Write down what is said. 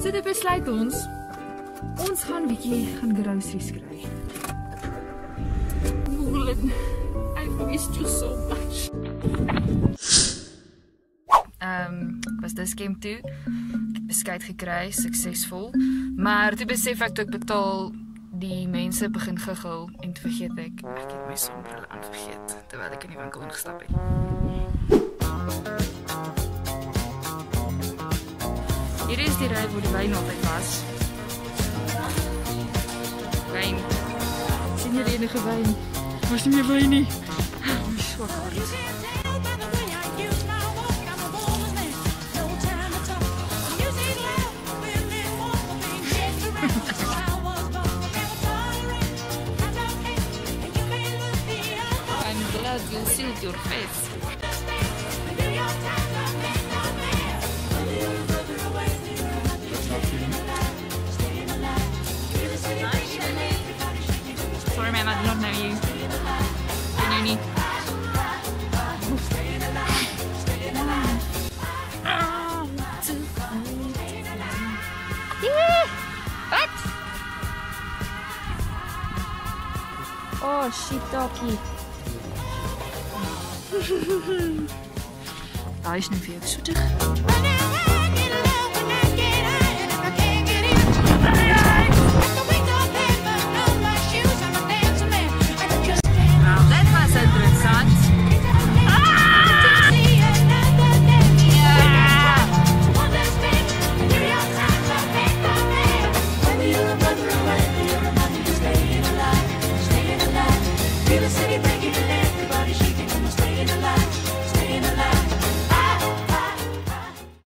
So dit besluit ons ons gaan bietjie gaan groceries kry. Woelen. I missed you so much. Ehm, um, was dis game toe. Ek het beskuit gekry, suksesvol. Maar toe besef ek toe ek betaal die mense begin giggel en toe vergeet ek ek het my sonbril aan vergeet terwyl ek in die winkel ingestap het. Hier is die ry waar die wyn altyd was. Wyn. Sien jy enige wyn? Was nie meer wyn nie. Swak hart. I'm glad you see your face. Sorry, man, I do not know you. I know me. Wat? Oh, shiitake. Daai is vir jou soetig.